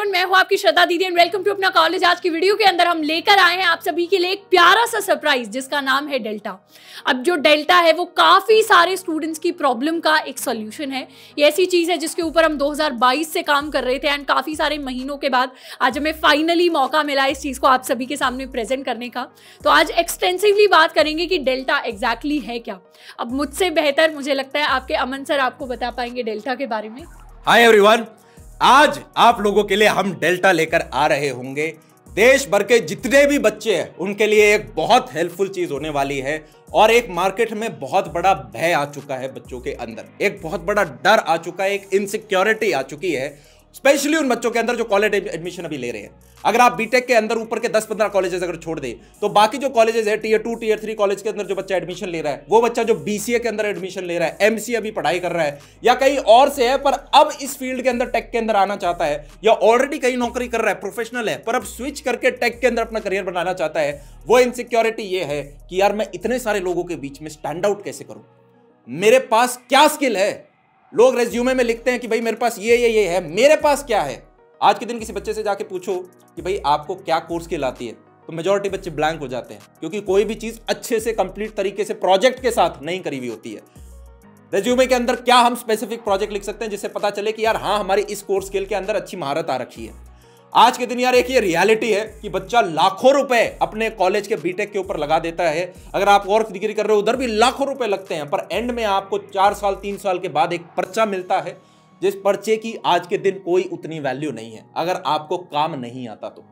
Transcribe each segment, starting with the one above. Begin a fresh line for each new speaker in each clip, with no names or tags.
Everyone मैं हूँ आपकी Shraddha didi and welcome to Apna college आज की वीडियो के अंदर हम लेकर आए हैं आप सभी के लिए एक प्यारा सा सरप्राइज़ जिसका नाम है डेल्टा अब जो डेल्टा है, वो काफ़ी सारे स्टूडेंट्स की प्रॉब्लम का एक सोल्यूशन है। ये ऐसी चीज़ है जिसके ऊपर हम 2022 से काम कर रहे थे एंड काफ़ी सारे महीनों के बाद आज हमें फाइनली मौका मिला इस चीज़ को आप सभी के सामने प्रेजेंट करने का। तो आज एक्सटेंसिवली बात करेंगे कि डेल्टा एग्जैक्टली है क्या। अब मुझसे बेहतर मुझे लगता है आपके अमन सर आपको बता पाएँगे डेल्टा के बारे में।
हाय एवरीवन आज आप लोगों के लिए हम डेल्टा लेकर आ रहे होंगे। देश भर के जितने भी बच्चे हैं, उनके लिए एक बहुत हेल्पफुल चीज़ होने वाली है और एक मार्केट में बहुत बड़ा भय आ चुका है बच्चों के अंदर। एक बहुत बड़ा डर आ चुका है, एक इनसिक्योरिटी आ चुकी है स्पेशली उन बच्चों के अंदर जो कॉलेज एडमिशन अभी ले रहे हैं। अगर आप बीटेक के अंदर ऊपर के 10-15 कॉलेजेस अगर छोड़ दे तो बाकी जो कॉलेजेस है tier two tier three college के अंदर जो बच्चा एडमिशन ले रहा है, वो बच्चा जो बीसीए के अंदर एडमिशन ले रहा है एमसीए अभी पढ़ाई कर रहा है, या कहीं और से है, पर अब इस फ़ील्ड के अंदर टेक के अंदर आना चाहता है, या ऑलरेडी कहीं नौकरी कर रहा है प्रोफेशनल है, पर अब स्विच करके टेक के अंदर अपना करियर बनाना चाहता है, वो इनसिक्योरिटी ये है कि यार मैं इतने सारे लोगों के बीच में स्टैंड आउट कैसे करूँ? मेरे पास क्या स्किल है? लोग रेज्यूमे में लिखते हैं कि भाई मेरे पास ये ये ये है। मेरे पास क्या है? आज के दिन किसी बच्चे से जाके पूछो कि भाई आपको क्या कोर्स की लाती है? तो मेजोरिटी बच्चे ब्लैंक हो जाते हैं, क्योंकि कोई भी चीज़ अच्छे से कंप्लीट तरीके से प्रोजेक्ट के साथ नहीं करी हुई होती है। रेज्यूमे के अंदर क्या हम स्पेसिफिक प्रोजेक्ट लिख सकते हैं जिससे पता चले कि यार हाँ हमारी इस कोर्स स्किल के अंदर अच्छी महारत आ रखी है। आज के दिन यार एक ये रियलिटी है कि बच्चा लाखों रुपए अपने कॉलेज के बीटेक के ऊपर लगा देता है। अगर आप और डिग्री कर रहे हो, उधर भी लाखों रुपए लगते हैं। पर एंड में आपको चार साल, तीन साल के बाद एक पर्चा मिलता है, जिस पर्चे की आज के दिन कोई उतनी वैल्यू नहीं है। अगर आपको काम नहीं आता तो।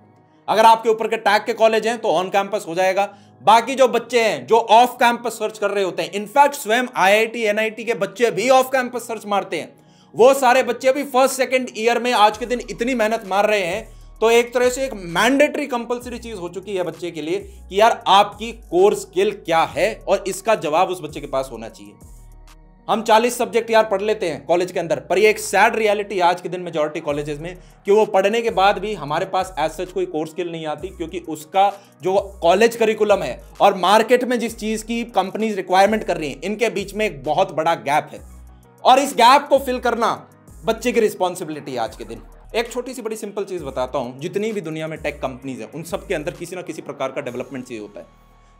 अगर आपके ऊपर के टैग के कॉलेज हैं तो ऑन कैंपस हो जाएगा। बाकी जो बच्चे हैं, जो ऑफ़ कैंपस सर्च कर रहे होते हैं इनफैक्ट स्वयं आईआईटी एनआईटी के बच्चे भी ऑफ़ कैंपस सर्च मारते हैं। वो सारे बच्चे भी फ़र्स्ट सेकेंड ईयर में आज के दिन इतनी मेहनत मार रहे हैं। तो एक तरह से एक मैंडेटरी कंपलसरी चीज़ हो चुकी है बच्चे के लिए कि यार आपकी कोर स्किल क्या है और इसका जवाब उस बच्चे के पास होना चाहिए। हम 40 सब्जेक्ट यार पढ़ लेते हैं कॉलेज के अंदर, पर ये एक सैड रियलिटी आज के दिन मेजोरिटी कॉलेजेस में कि वो पढ़ने के बाद भी हमारे पास एज सच कोई कोर्स स्किल नहीं आती क्योंकि उसका जो कॉलेज करिकुलम है और मार्केट में जिस चीज़ की कंपनीज़ रिक्वायरमेंट कर रही हैं, इनके बीच में एक बहुत बड़ा गैप है। और इस गैप को फिल करना बच्चे की रिस्पॉन्सिबिलिटी है आज के दिन। एक छोटी सी बड़ी सिंपल चीज़ बताता हूँ। जितनी भी दुनिया में टेक कंपनीज़ हैं, उन सब के अंदर किसी ना किसी प्रकार का डेवलपमेंट चाहिए होता है।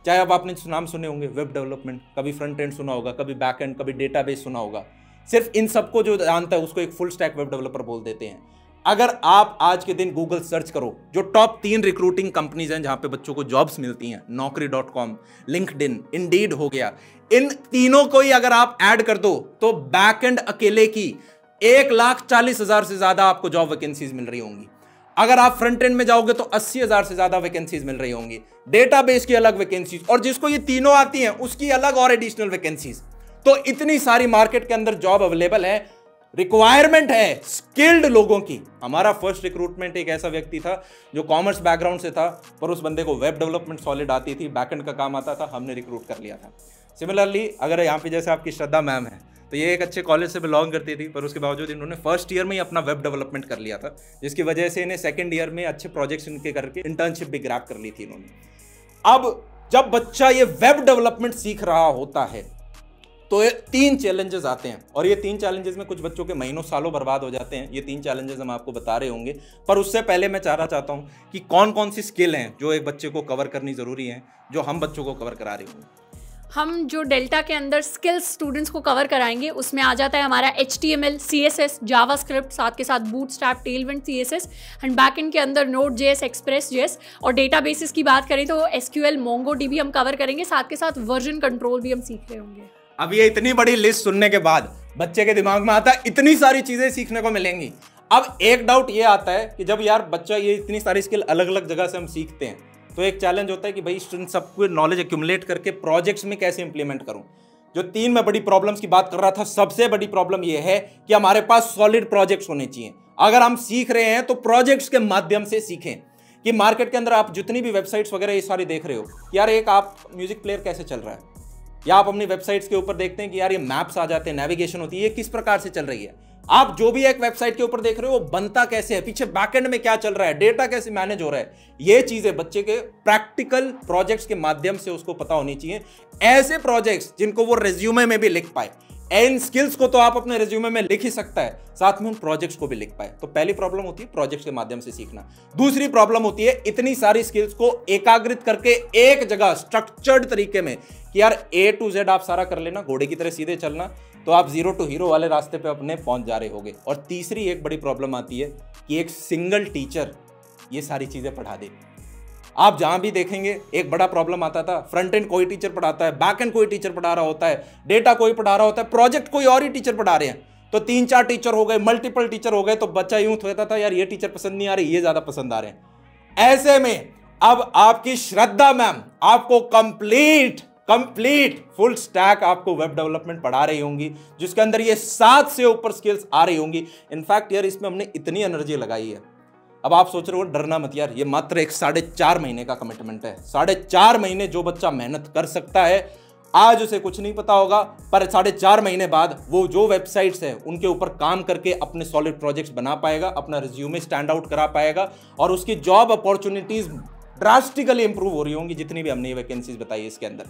चाहे अब आपने नाम सुने होंगे वेब डेवलपमेंट कभी फ्रंट एंड सुना होगा, कभी बैक एंड कभी डेटाबेस सुना होगा। सिर्फ़ इन सबको जो जानता है, उसको एक फुल स्टैक वेब डेवलपर बोल देते हैं। अगर आप आज के दिन गूगल सर्च करो, जो टॉप तीन रिक्रूटिंग कंपनीज़ हैं जहाँ पे बच्चों को जॉब्स मिलती हैं, Naukri dot com LinkedIn Indeed हो गया, इन तीनों को ही अगर आप ऐड कर दो तो बैक एंड अकेले की एक लाख चालीस हज़ार से ज़्यादा आपको जॉब वैकेंसीज मिल रही होंगी। अगर आप फ्रंट एंड में जाओगे तो अस्सी हज़ार से ज़्यादा वैकेंसीज मिल रही होंगी। डेटाबेस की अलग वैकेंसीज और जिसको ये तीनों आती हैं, उसकी अलग और एडिशनल वैकेंसीज तो इतनी सारी मार्केट के अंदर जॉब अवेलेबल है रिक्वायरमेंट है स्किल्ड लोगों की। हमारा फ़र्स्ट रिक्रूटमेंट एक ऐसा व्यक्ति था, जो कॉमर्स बैकग्राउंड से था, पर उस बंदे को वेब डेवलपमेंट सॉलिड आती थी बैकएंड का काम आता था, हमने रिक्रूट कर लिया था। सिमिलरली अगर यहाँ पे जैसे आपकी श्रद्धा मैम है तो ये एक अच्छे कॉलेज से बिलोंग करती थी, पर उसके बावजूद इन्होंने फ़र्स्ट ईयर में ही अपना वेब डेवलपमेंट कर लिया था, जिसकी वजह से इन्हें सेकेंड ईयर में अच्छे प्रोजेक्ट्स इनके करके इंटर्नशिप भी ग्रैप कर ली थी इन्होंने। अब जब बच्चा ये वेब डेवलपमेंट सीख रहा होता है तो ये तीन चैलेंजेस आते हैं। और ये तीन चैलेंजेस में कुछ बच्चों के महीनों, सालों बर्बाद हो जाते हैं। ये तीन चैलेंजेस हम आपको बता रहे होंगे। पर उससे पहले मैं चाहना चाहता हूँ कि कौन कौन सी स्किल हैं जो एक बच्चे को कवर करनी ज़रूरी है, जो हम बच्चों को कवर करा रहे होंगे?
हम जो डेल्टा के अंदर स्किल्स स्टूडेंट्स को कवर कराएँगे, उसमें आ जाता है हमारा H T M L C S S JavaScript साथ के साथ Bootstrap Tailwind C S S and back end के अंदर node J S express J S और डेटा बेसिस की बात करें तो S Q L Mongo D भी हम कवर करेंगे। साथ के साथ वर्जन कंट्रोल भी हम सीख रहे होंगे।
अब ये इतनी बड़ी लिस्ट सुनने के बाद बच्चे के दिमाग में आता है, इतनी सारी चीज़ें सीखने को मिलेंगी। अब एक डाउट ये आता है कि जब यार बच्चा ये इतनी सारी स्किल अलग अलग जगह से हम सीखते हैं तो एक चैलेंज होता है कि भाई इन सबको नॉलेज एक्यूमुलेट करके प्रोजेक्ट्स में कैसे इंप्लीमेंट करूँ? जो तीन में बड़ी प्रॉब्लम्स की बात कर रहा था, सबसे बड़ी प्रॉब्लम यह है कि हमारे पास सॉलिड प्रोजेक्ट्स होने चाहिए। अगर हम सीख रहे हैं तो प्रोजेक्ट्स के माध्यम से सीखें। कि मार्केट के अंदर आप जितनी भी वेबसाइट्स वगैरह ये सारी देख रहे हो यार एक आप म्यूज़िक प्लेयर कैसे चल रहा है? या आप अपनी वेबसाइट्स के ऊपर देखते हैं कि यार ये मैप्स आ जाते हैं नेविगेशन होती है, ये किस प्रकार से चल रही है? आप जो भी एक वेबसाइट के ऊपर देख रहे हो, वो बनता कैसे है? पीछे बैकएंड में क्या चल रहा है? डेटा कैसे मैनेज हो रहा है? ये चीज़ें बच्चे के प्रैक्टिकल प्रोजेक्ट्स के माध्यम से उसको पता होनी चाहिए। ऐसे प्रोजेक्ट्स जिनको वो रेज्यूमे में भी लिख पाए। इन स्किल्स को तो आप अपने रिज्यूमे में लिख ही सकता है। साथ में उन प्रोजेक्ट्स को भी लिख पाए। तो पहली प्रॉब्लम होती है प्रोजेक्ट्स के माध्यम से सीखना। दूसरी प्रॉब्लम होती है इतनी सारी स्किल्स को एकाग्रित करके एक जगह स्ट्रक्चर्ड तरीके में कि यार ए टू जेड आप सारा कर लेना, घोड़े की तरह सीधे चलना तो आप ज़ीरो टू हीरो वाले रास्ते पे अपने पहुँच जा रहे होगे। और तीसरी एक बड़ी प्रॉब्लम आती है कि एक सिंगल टीचर ये सारी चीज़ें पढ़ा दे। आप जहाँ भी देखेंगे, एक बड़ा प्रॉब्लम आता था। फ्रंट एंड कोई टीचर पढ़ाता है बैक एंड कोई टीचर पढ़ा रहा होता है डेटा कोई पढ़ा रहा होता है प्रोजेक्ट कोई और ही टीचर पढ़ा रहे हैं। तो तीन चार टीचर हो गए मल्टीपल टीचर हो गए तो बच्चा यूँ होता था, यार, ये टीचर पसंद नहीं आ रही, ये ज़्यादा पसंद आ रहे हैं। ऐसे में, अब आपकी श्रद्धा मैम, आपको कंप्लीट कंप्लीट फुल स्टैक आपको वेब डेवलपमेंट पढ़ा रही होंगी, जिसके अंदर ये सात से ऊपर स्किल्स आ रही होंगी। इनफैक्ट यार, इसमें हमने इतनी एनर्जी लगाई है। अब आप सोच रहे हो, डरना मत यार, ये मात्र एक साढ़े चार महीने का कमिटमेंट है। साढ़े चार महीने जो बच्चा मेहनत कर सकता है, आज उसे कुछ नहीं पता होगा, पर साढ़े चार महीने बाद वो जो वेबसाइट्स है, उनके ऊपर काम करके अपने सॉलिड प्रोजेक्ट्स बना पाएगा, अपना रिज्यूमे स्टैंड आउट करा पाएगा, और उसकी जॉब अपॉर्चुनिटीज़ ड्रास्टिकली इंप्रूव हो रही होंगी, जितनी भी हमने वैकेंसीज बताई इसके अंदर।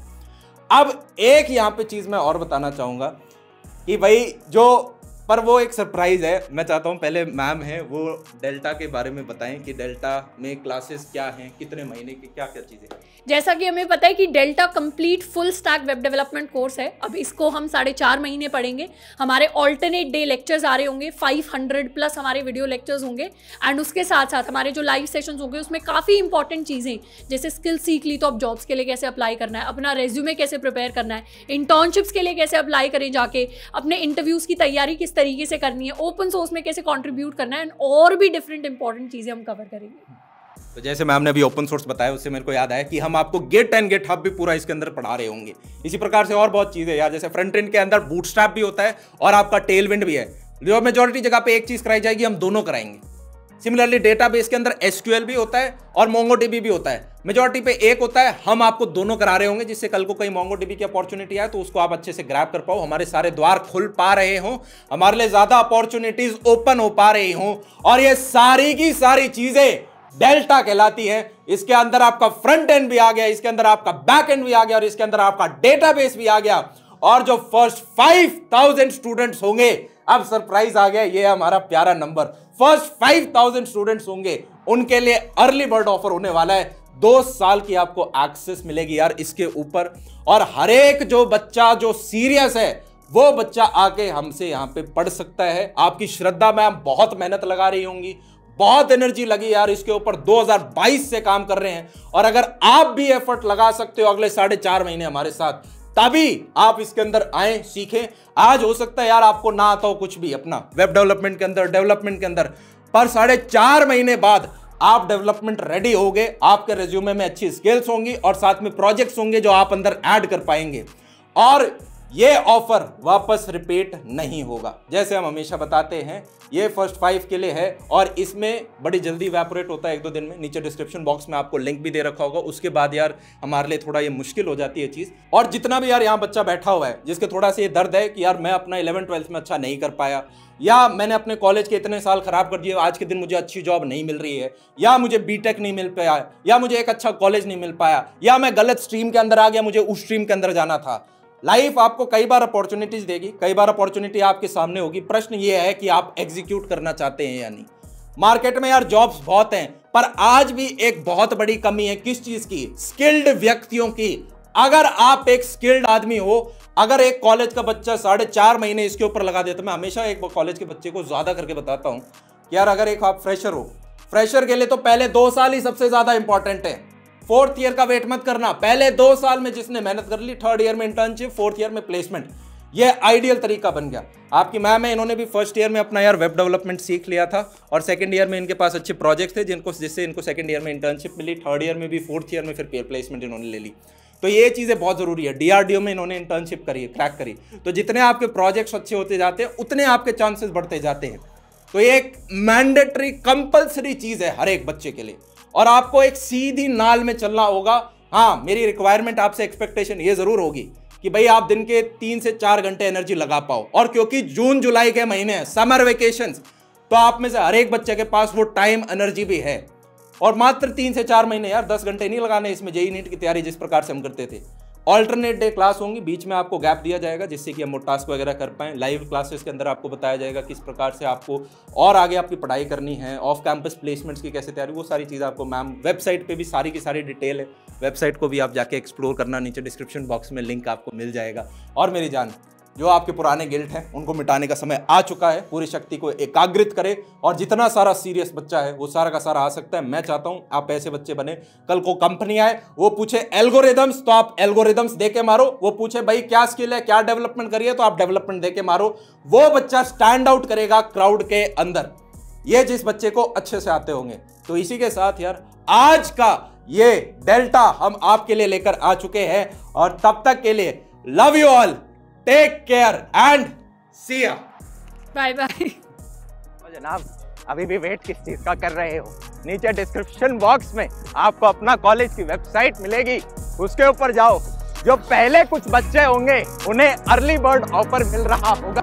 अब एक यहाँ पे चीज़ मैं और बताना चाहूँगा कि भाई, जो पर वो एक सरप्राइज़ है। मैं चाहता हूँ पहले मैम है, वो डेल्टा के बारे में बताएँ कि डेल्टा में क्लासेस क्या हैं, कितने महीने की क्या क्या चीज़ें
जैसा कि हमें पता है कि Delta complete full stack web development course है। अब इसको हम साढ़े चार महीने पढ़ेंगे। हमारे ऑल्टरनेट डे लेक्चर्स आ रहे होंगे 500 प्लस हमारे वीडियो लेक्चर्स होंगे। एंड उसके साथ साथ हमारे जो लाइव सेशन होंगे उसमें काफ़ी इंपॉर्टेंट चीज़ें जैसे स्किल सीख ली तो अब जॉब्स के लिए कैसे अप्लाई करना है? अपना रेज्यूमे कैसे प्रिपेयर करना है? इंटर्नशिप्स के लिए कैसे अप्लाई करें जाके? अपने इंटरव्यूज़ की तैयारी किस तरीके से करनी है ओपन सोर्स में कैसे कॉन्ट्रीब्यूट करना है एंड और भी डिफरेंट इंपॉर्टेंट चीज़ें हम कवर करेंगे।
तो जैसे मैम ने अभी ओपन सोर्स बताया, उससे मेरे को याद आया कि हम आपको गेट एंड गेट हब भी पूरा इसके अंदर पढ़ा रहे होंगे। इसी प्रकार से और बहुत चीज़ें यार, जैसे फ्रंट एंड के अंदर बूट भी होता है और आपका टेल विंड भी है। जो मेजोरिटी जगह पे एक चीज़ कराई जाएगी, हम दोनों कराएँगे। सिमिलरली डेटाबेस के अंदर एसक्यूएल भी होता है और मोंगोडीबी भी होता है। मेजोरिटी पे एक होता है, हम आपको दोनों करा रहे होंगे, जिससे कल को कहीं मोंगोडीबी की अपॉर्चुनिटी आए तो उसको आप अच्छे से ग्रैप कर पाओ। हमारे सारे द्वार खुल पा रहे हो। हमारे लिए ज़्यादा अपॉर्चुनिटीज़ ओपन हो पा रही हो। और ये सारी की सारी चीज़ें डेल्टा कहलाती है। इसके अंदर आपका फ्रंट एंड भी आ गया, इसके अंदर आपका बैक एंड भी आ गया, और इसके अंदर आपका डेटाबेस भी आ गया। और जो फ़र्स्ट फाइव थाउज़ेंड स्टूडेंट्स होंगे, अब सरप्राइज़ आ गया, ये हमारा प्यारा number first five thousand students होंगे। उनके लिए अर्ली बर्ड ऑफ़र होने वाला है। दो साल की आपको एक्सेस मिलेगी यार इसके ऊपर। और हर एक जो बच्चा, जो सीरियस है, वो बच्चा आके हमसे यहाँ पे पढ़ सकता है। आपकी श्रद्धा मैम बहुत मेहनत लगा रही होंगी। बहुत एनर्जी लगी यार इसके ऊपर। 2022 से काम कर रहे हैं। और अगर आप भी एफर्ट लगा सकते हो अगले साढ़े चार महीने हमारे साथ तभी आप इसके अंदर आए, सीखें। आज हो सकता है यार आपको ना आता हो कुछ भी अपना वेब डेवलपमेंट के अंदर डेवलपमेंट के अंदर। पर साढ़े चार महीने बाद आप डेवलपमेंट रेडी हो गए आपके रेज्यूमे में अच्छी स्किल्स होंगी और साथ में प्रोजेक्ट्स होंगे जो आप अंदर ऐड कर पाएँगे। और ये ऑफ़र वापस रिपीट नहीं होगा। जैसे हम हमेशा बताते हैं, ये फ़र्स्ट फाइव के लिए है और इसमें बड़ी जल्दी वैपोरेट होता है एक दो दिन में। नीचे डिस्क्रिप्शन बॉक्स में आपको लिंक भी दे रखा होगा। उसके बाद यार हमारे लिए थोड़ा ये मुश्किल हो जाती है चीज़। और जितना भी यार यहाँ बच्चा बैठा हुआ है, जिसके थोड़ा सा ये दर्द है कि यार मैं अपना इलेवन ट्वेल्थ में अच्छा नहीं कर पाया, या मैंने अपने कॉलेज के इतने साल खराब कर दिए, आज के दिन मुझे अच्छी जॉब नहीं मिल रही है, या मुझे बीटेक नहीं मिल पाया, या मुझे एक अच्छा कॉलेज नहीं मिल पाया, या मैं गलत स्ट्रीम के अंदर आ गया, मुझे उस स्ट्रीम के अंदर जाना था। लाइफ आपको कई बार अपॉर्चुनिटीज़ देगी, कई बार अपॉर्चुनिटी आपके सामने होगी। प्रश्न ये है कि आप एग्जीक्यूट करना चाहते हैं या नहीं। मार्केट में यार जॉब्स बहुत हैं, पर आज भी एक बहुत बड़ी कमी है किस चीज़ की? स्किल्ड व्यक्तियों की। अगर आप एक स्किल्ड आदमी हो, अगर एक कॉलेज का बच्चा साढ़े चार महीने इसके ऊपर लगा दे तो मैं हमेशा एक कॉलेज के बच्चे को ज़्यादा करके बताता हूँ यार अगर एक आप फ्रेशर हो। फ्रेशर के लिए तो पहले दो साल ही सबसे ज़्यादा इंपॉर्टेंट है। फोर्थ ईयर का वेट मत करना। पहले दो साल में जिसने मेहनत कर ली, थर्ड ईयर में इंटर्नशिप फोर्थ ईयर में प्लेसमेंट ये आइडियल तरीका बन गया। आपकी मैम है, इन्होंने भी फ़र्स्ट ईयर में अपना यार वेब डेवलपमेंट सीख लिया था और सेकंड ईयर में इनके पास अच्छे प्रोजेक्ट थे, जिनको जिससे इनको सेकंड ईयर में इंटर्नशिप मिली थर्ड ईयर में भी फोर्थ ईयर में फिर प्लेसमेंट इन्होंने ले ली। तो ये चीज़ें बहुत ज़रूरी है। डीआरडीओ में इन्होंने इंटर्नशिप करी क्रैक करी। तो जितने आपके प्रोजेक्ट्स अच्छे होते जाते हैं, उतने आपके चांसेस बढ़ते जाते हैं। तो ये एक मैंडेटरी कंपल्सरी चीज़ है हर एक बच्चे के लिए। और आपको एक सीधी नाल में चलना होगा हाँ मेरी रिक्वायरमेंट आपसे एक्सपेक्टेशन ये ज़रूर होगी कि भाई आप दिन के तीन से चार घंटे एनर्जी लगा पाओ। और क्योंकि जून, जुलाई के महीने हैं समर वेकेशन तो आप में से हर एक बच्चे के पास वो टाइम एनर्जी भी है। और मात्र तीन से चार महीने, यार, दस घंटे नहीं लगाने इसमें जेई नीट की तैयारी जिस प्रकार से हम करते थे। ऑल्टरनेट डे क्लास होंगी, बीच में आपको गैप दिया जाएगा, जिससे कि हम टास्क वगैरह कर पाएँ। लाइव क्लासेस के अंदर आपको बताया जाएगा किस प्रकार से आपको और आगे आपकी पढ़ाई करनी है ऑफ़ कैंपस प्लेसमेंट्स की कैसे तैयारी, वो सारी चीज़ आपको मैम वेबसाइट पे भी सारी की सारी डिटेल है। वेबसाइट को भी आप जाके एक्सप्लोर करना, नीचे डिस्क्रिप्शन बॉक्स में लिंक आपको मिल जाएगा। और मेरी जान जो आपके पुराने गिल्ट हैं, उनको मिटाने का समय आ चुका है। पूरी शक्ति को एकाग्रित करें और जितना सारा सीरियस बच्चा है, वो सारा का सारा आ सकता है। मैं चाहता हूँ आप ऐसे बच्चे बने। कल को कंपनी आए, वो पूछे एल्गोरिदम्स तो आप एल्गोरिदम्स दे के मारो। वो पूछे, भाई, क्या स्किल है? क्या डेवलपमेंट करिए तो आप डेवलपमेंट दे के मारो। वो बच्चा स्टैंड आउट करेगा क्राउड के अंदर। ये जिस बच्चे को अच्छे से आते होंगे। तो इसी के साथ यार, आज का ये डेल्टा हम आपके लिए लेकर आ चुके हैं। और तब तक के लिए love you all take care and see ya
bye bye
जनाब अभी भी वेट किस चीज़ का कर रहे हो? नीचे डिस्क्रिप्शन बॉक्स में आपको अपना कॉलेज की वेबसाइट मिलेगी। उसके ऊपर जाओ। जो पहले कुछ बच्चे होंगे उन्हें अर्ली बर्ड ऑफ़र मिल रहा होगा।